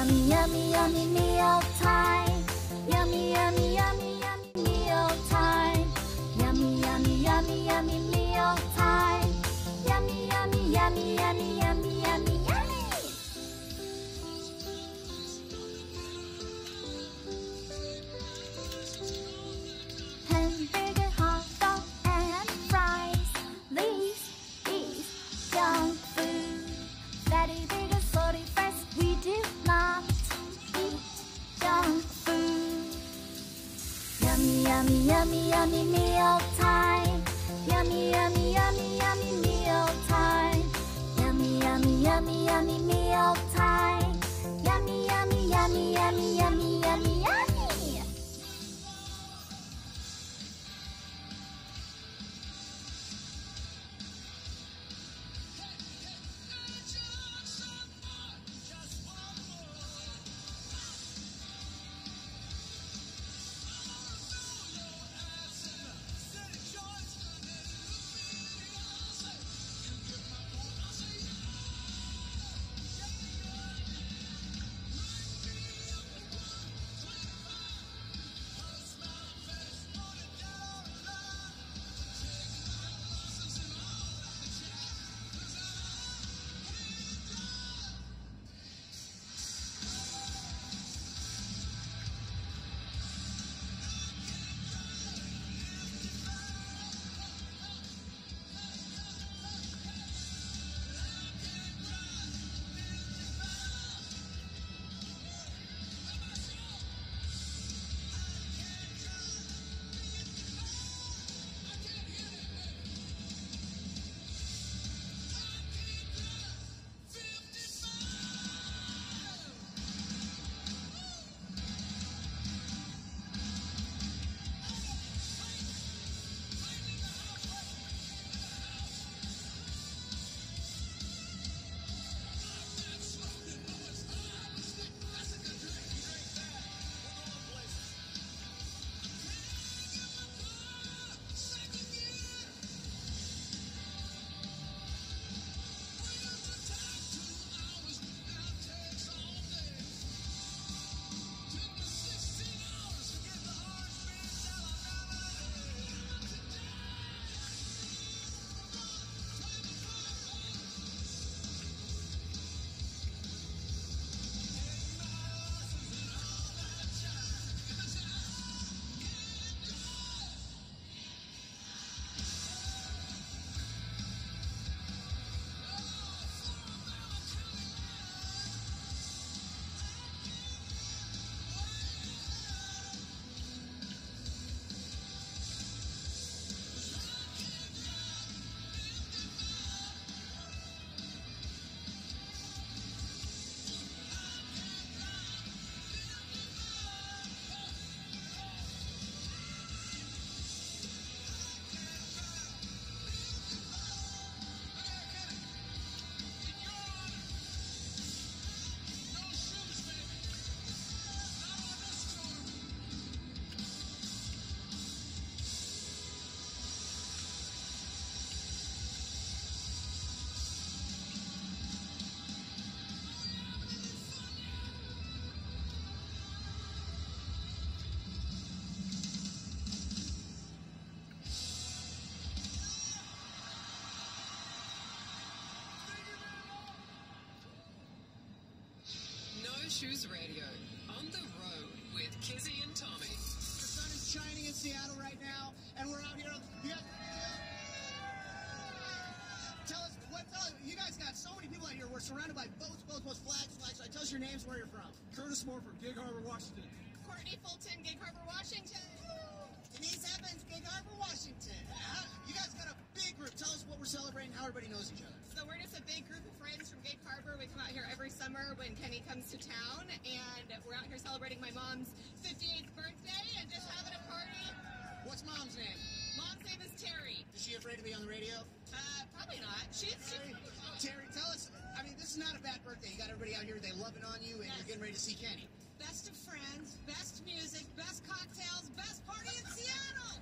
yummy, yummy, yummy meal time. Yummy, yummy, Yummy, yummy, yummy, yummy meal time. Yummy, yummy, yummy, yummy meal time. Yummy, yummy, yummy, yummy meal time. No Shoes Radio. On the road with Kizzy and Tommy. The sun is shining in Seattle right now, and we're out here. On, you guys, tell us what. Tell us, you guys got so many people out here. We're surrounded by boats, boats, boats, flags, flags. So tell us your names, where you're from. Curtis Moore from Gig Harbor, Washington. Courtney Fulton, Gig Harbor, Washington. Denise Evans, Gig Harbor, Washington. Uh-huh. You guys got a big group. Tell us what we're celebrating. How everybody knows each other. So we're just a big group of friends from Gig Harbor. We come out here every summer when Kenny comes to town, and we're out here celebrating my mom's 58th birthday and just having a party. What's mom's name? Mom's name is Terry. Is she afraid to be on the radio? Uh, probably not. She's, she's Terry, Terry, tell us. I mean, this is not a bad birthday. You got everybody out here. They loving on you, and Yes. you're getting ready to see Kenny. best of friends, best music, best cocktails, best party in Seattle.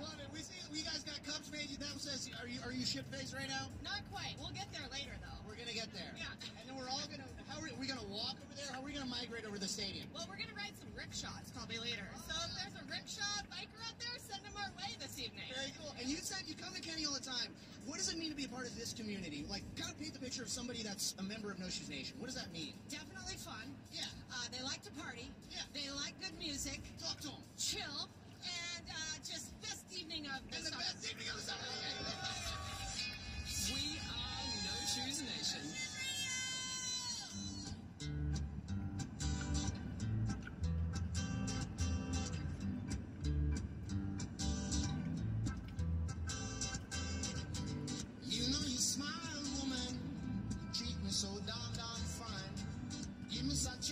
Love it. We see we guys got Cubs fans. That says, are you ship faced right now? Not quite. We'll get there later, though. We're gonna get there. Yeah. And then we're all gonna. How are, we, we gonna walk over there? How are we gonna migrate over the stadium? Well, we're gonna ride some rickshaws probably later. So if there's a rickshaw biker out there, send them our way this evening. Very cool. And you said you come to Kenny all the time. What does it mean to be a part of this community? Like, kind of paint the picture of somebody that's a member of No Shoes Nation. What does that mean? Definitely fun. Yeah. Uh, they like to party. Yeah. They like good music. Talk to them. Chill. And uh, just best evening of the And the best evening of the summer. We are No Shoes Nation. You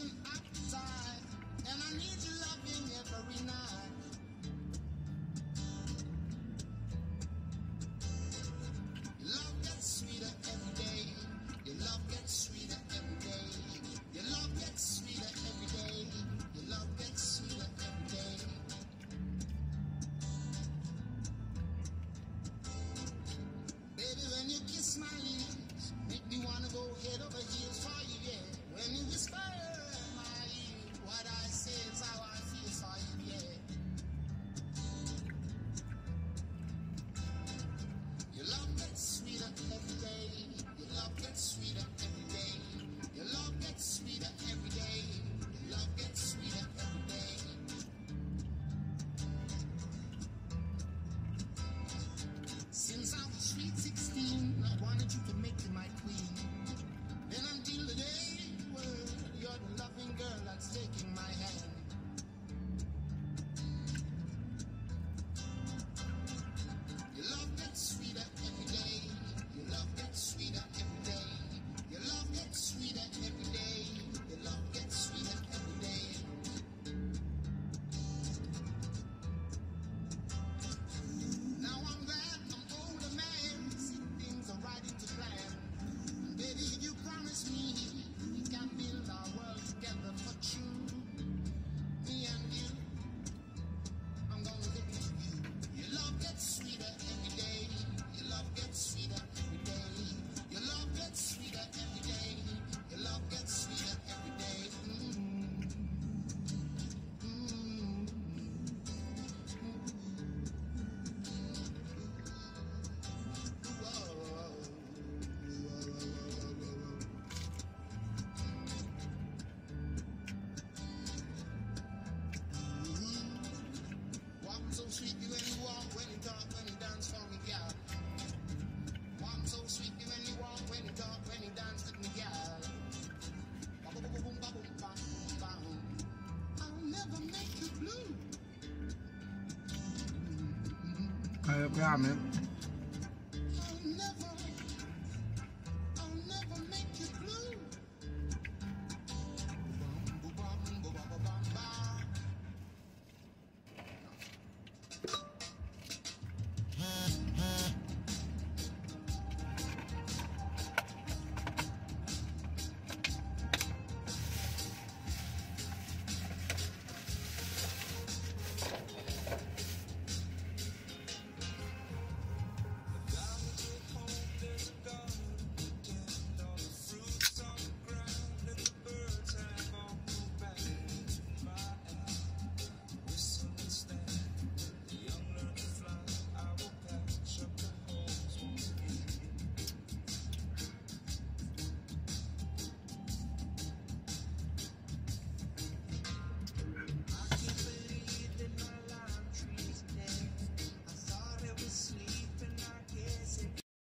يا